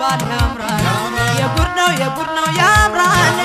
ባል ያምራል። የጉድ ነው የጉድ ነው ያምራል